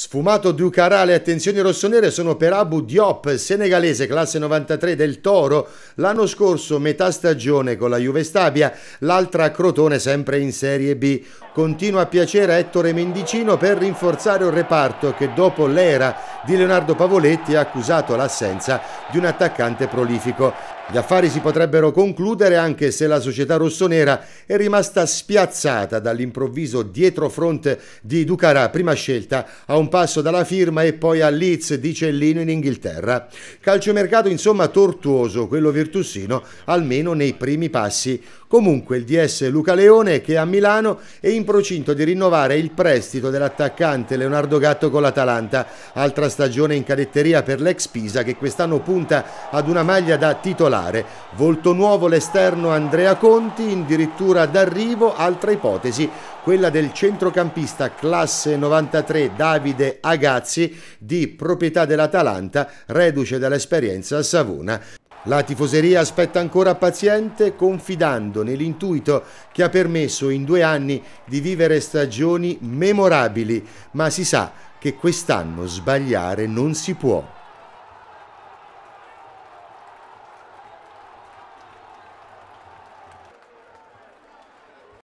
Sfumato Ducarà, le attenzioni rossonere sono per Abu Diop, senegalese, classe 93 del Toro. L'anno scorso metà stagione con la Juve Stabia, l'altra a Crotone sempre in Serie B. Continua a piacere Ettore Mendicino per rinforzare un reparto che dopo l'era di Leonardo Pavoletti ha accusato l'assenza di un attaccante prolifico. Gli affari si potrebbero concludere anche se la società rossonera è rimasta spiazzata dall'improvviso dietrofront di Ducarà, prima scelta a un passo dalla firma e poi a Leeds di Cellino in Inghilterra. Calciomercato insomma tortuoso, quello virtussino, almeno nei primi passi. Comunque il DS Luca Leone che a Milano è in procinto di rinnovare il prestito dell'attaccante Leonardo Gatto con l'Atalanta, altra stagione in cadetteria per l'ex Pisa che quest'anno punta ad una maglia da titolare. Volto nuovo l'esterno Andrea Conti, addirittura d'arrivo altra ipotesi, quella del centrocampista classe 93 Davide Agazzi di proprietà dell'Atalanta, reduce dall'esperienza a Savona. La tifoseria aspetta ancora paziente, confidando nell'intuito che ha permesso in due anni di vivere stagioni memorabili, ma si sa che quest'anno sbagliare non si può.